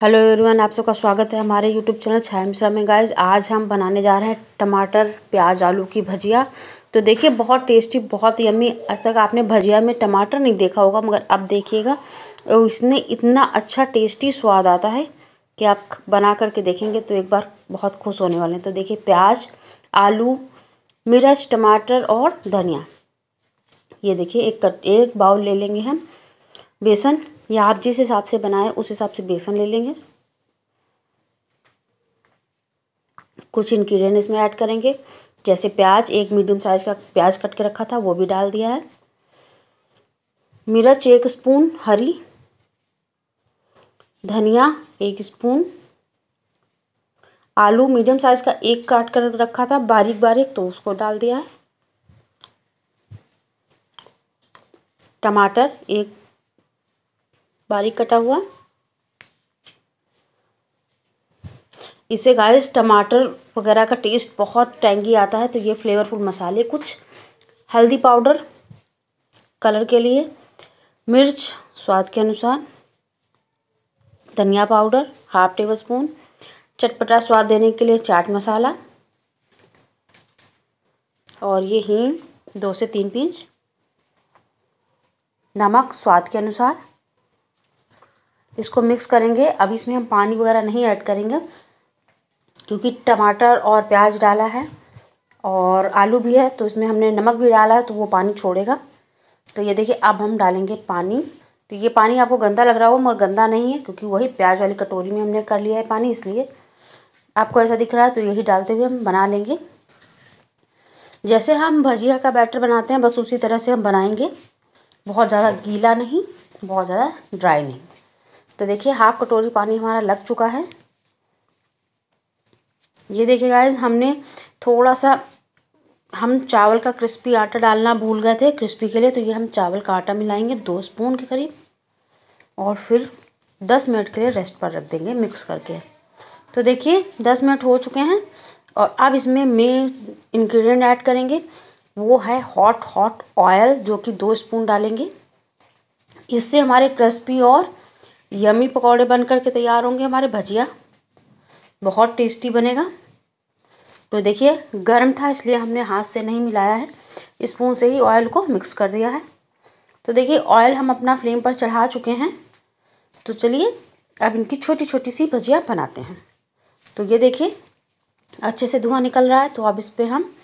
Hello everyone, आप सबका स्वागत है हमारे यूट्यूब चैनल छाया मिश्रा में। गाइज़ आज हम बनाने जा रहे हैं टमाटर, प्याज, आलू की भजिया। तो देखिए, बहुत टेस्टी बहुत यम्मी आज तक आपने भजिया में टमाटर नहीं देखा होगा, मगर अब देखिएगा। इसने इतना अच्छा टेस्टी स्वाद आता है कि आप बना करके देखेंगे तो एक बार बहुत खुश होने वाले हैं। तो देखिए, प्याज, आलू, मिर्च, टमाटर और धनिया। ये देखिए, एक कट, एक बाउल ले लेंगे हम। बेसन या आप जिस हिसाब से बनाए, उस हिसाब से बेसन ले लेंगे। कुछ इंग्रेडिएंट इसमें ऐड करेंगे। जैसे प्याज, एक मीडियम साइज़ का प्याज कट के रखा था, वो भी डाल दिया है। मिर्च, एक स्पून हरी। धनिया, एक स्पून आलू मीडियम साइज़ का एक काट कर रखा था, बारीक बारीक तो उसको डाल दिया है। टमाटर, एक बारीक कटा हुआ। इससे गाइस टमाटर वगैरह का टेस्ट बहुत टेंगी आता है तो ये फ्लेवरफुल मसाले, कुछ हल्दी पाउडर कलर के लिए, मिर्च स्वाद के अनुसार, धनिया पाउडर हाफ़ टेबल स्पून चटपटा स्वाद देने के लिए चाट मसाला, और ये हींग दो से तीन पिंच, नमक स्वाद के अनुसार। इसको मिक्स करेंगे। अब इसमें हम पानी वगैरह नहीं ऐड करेंगे, क्योंकि टमाटर और प्याज डाला है और आलू भी है तो इसमें हमने नमक भी डाला है तो वो पानी छोड़ेगा। तो ये देखिए, अब हम डालेंगे पानी। तो ये पानी आपको गंदा लग रहा हो मगर गंदा नहीं है, क्योंकि वही प्याज वाली कटोरी में हमने कर लिया है पानी, इसलिए आपको ऐसा दिख रहा है तो यही डालते हुए हम बना लेंगे। जैसे हम भजिया का बैटर बनाते हैं, बस उसी तरह से हम बनाएँगे। बहुत ज़्यादा गीला नहीं, बहुत ज़्यादा ड्राई नहीं। तो देखिए हाफ़ कटोरी पानी हमारा लग चुका है। ये देखिए गाइज़ हमने थोड़ा सा, हम चावल का क्रिस्पी आटा डालना भूल गए थे क्रिस्पी के लिए तो ये हम चावल का आटा मिलाएँगे दो स्पून के करीब और फिर दस मिनट के लिए रेस्ट पर रख देंगे मिक्स करके। तो देखिए, दस मिनट हो चुके हैं और अब इसमें मेन इंग्रेडिएंट ऐड करेंगे। वो है हॉट हॉट ऑयल जो कि दो स्पून डालेंगे। इससे हमारे क्रिस्पी और यमी पकौड़े बन कर के तैयार होंगे हमारे भजिया। बहुत टेस्टी बनेगा। तो देखिए, गर्म था इसलिए हमने हाथ से नहीं मिलाया है। स्पून से ही ऑयल को मिक्स कर दिया है। तो देखिए ऑयल हम अपना फ्लेम पर चढ़ा चुके हैं। तो चलिए, अब इनकी छोटी छोटी सी भजिया बनाते हैं। तो ये देखिए, अच्छे से धुआँ निकल रहा है। तो अब इस पर हम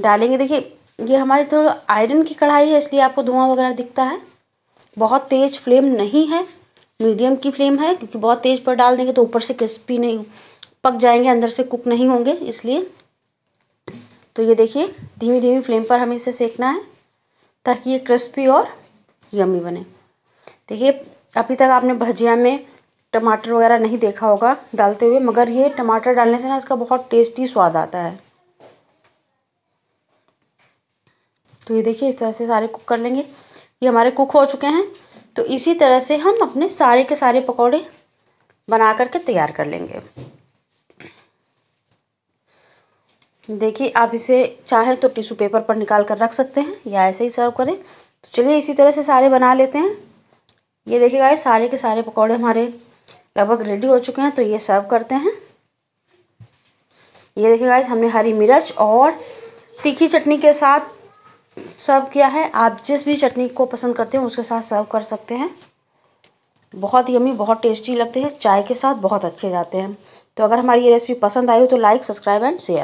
डालेंगे। देखिए, ये हमारी थोड़ा तो आयरन की कढ़ाई है, इसलिए आपको धुआँ वगैरह दिखता है। बहुत तेज़ फ्लेम नहीं है। मीडियम की फ्लेम है, क्योंकि बहुत तेज़ पर डाल देंगे तो ऊपर से क्रिस्पी नहीं, पक जाएँगे, अंदर से कुक नहीं होंगे, इसलिए। तो ये देखिए धीमी धीमी फ्लेम पर हमें इसे सेकना है, ताकि ये क्रिस्पी और यमी बने। देखिए, अभी तक आपने भजिया में टमाटर वगैरह नहीं देखा होगा डालते हुए, मगर ये टमाटर डालने से ना इसका बहुत टेस्टी स्वाद आता है। तो ये देखिए, इस तरह से सारे कुक कर लेंगे। ये हमारे कुक हो चुके हैं। तो इसी तरह से हम अपने सारे के सारे पकौड़े बना करके तैयार कर लेंगे। देखिए, आप इसे चाहें तो टिश्यू पेपर पर निकाल कर रख सकते हैं या ऐसे ही सर्व करें। तो चलिए, इसी तरह से सारे बना लेते हैं। ये देखिए गाइस, सारे के सारे पकौड़े हमारे लगभग रेडी हो चुके हैं तो ये सर्व करते हैं। ये देखिए गाइस, हमने हरी मिर्च और तीखी चटनी के साथ सर्व किया है। आप जिस भी चटनी को पसंद करते हैं, उसके साथ सर्व कर सकते हैं। बहुत यमी बहुत टेस्टी लगते हैं। चाय के साथ बहुत अच्छे जाते हैं। तो अगर हमारी ये रेसिपी पसंद आई हो तो लाइक, सब्सक्राइब एंड शेयर।